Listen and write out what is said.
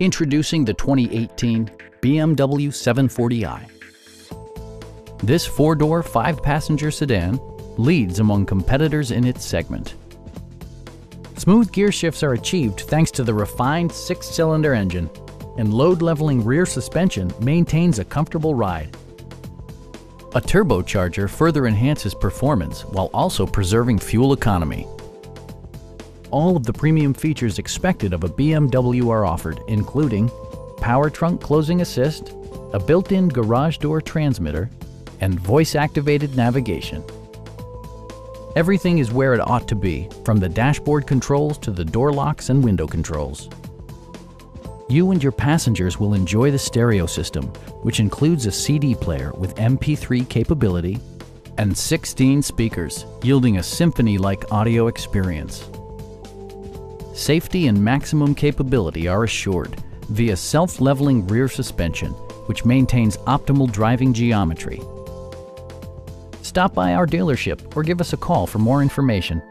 Introducing the 2018 BMW 740i. This four-door, five-passenger sedan leads among competitors in its segment. Smooth gear shifts are achieved thanks to the refined six-cylinder engine, and load-leveling rear suspension maintains a comfortable ride. A turbocharger further enhances performance while also preserving fuel economy. All of the premium features expected of a BMW are offered, including power trunk closing assist, a built-in garage door transmitter, and voice-activated navigation. Everything is where it ought to be, from the dashboard controls to the door locks and window controls. You and your passengers will enjoy the stereo system, which includes a CD player with MP3 capability and 16 speakers, yielding a symphony-like audio experience. Safety and maximum capability are assured via self-leveling rear suspension, which maintains optimal driving geometry. Stop by our dealership or give us a call for more information.